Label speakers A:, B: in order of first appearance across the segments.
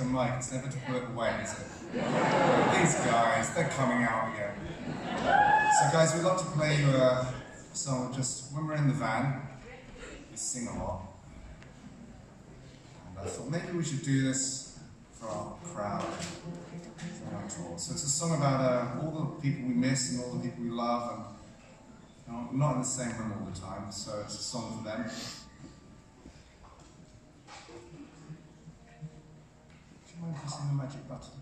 A: It's never to put away, is it? These guys, they're coming out again. So guys, we'd love to play you a song just when we're in the van. We sing a lot. And I thought maybe we should do this for our crowd for our tour. So it's a song about uh, all the people we miss and all the people we love and you know, not in the same room all the time, so it's a song for them. Do you mind pressing the magic button?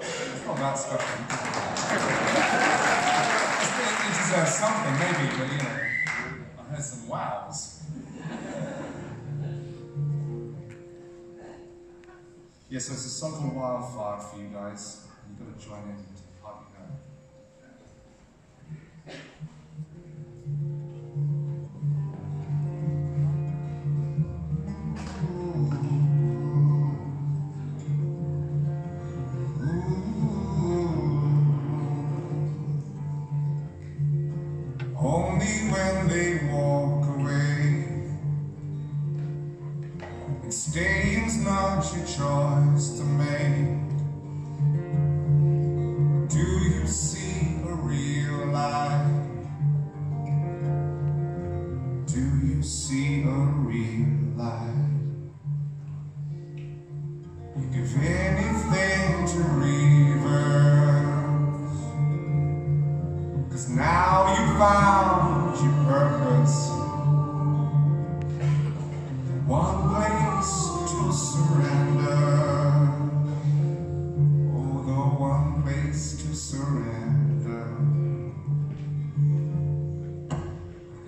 A: It's not that special. It deserves something, maybe, but you know, I heard some wows. Yeah, so it's a song called Wildfire for you guys. You've got to join in and staying's not your choice to make. Do you see a real light? Do you see a real light? You give anything to reverse.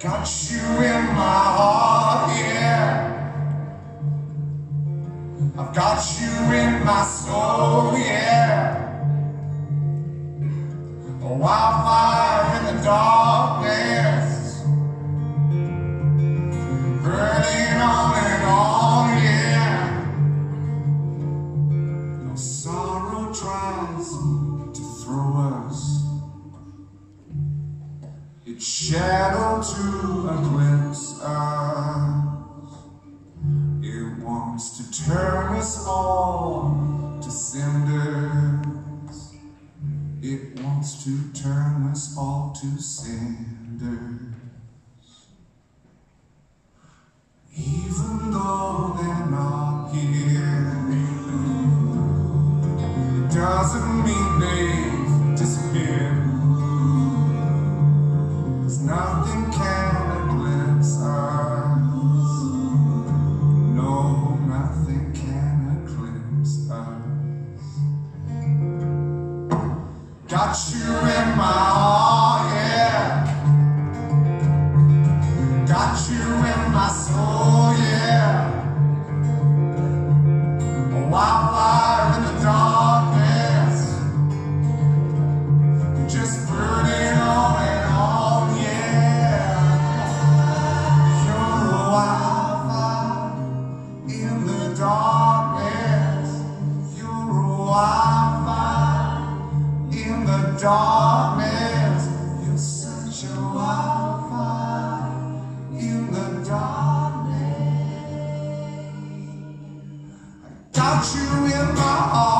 A: Got you in my heart, yeah. I've got you in my soul, yeah. Its shadow to eclipse us. It wants to turn us all to cinders. It wants to turn us all to cinders. Even though they're not here, Got you darkness. You're such a wildfire in the darkness. Got you in my heart,